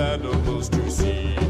animals to see.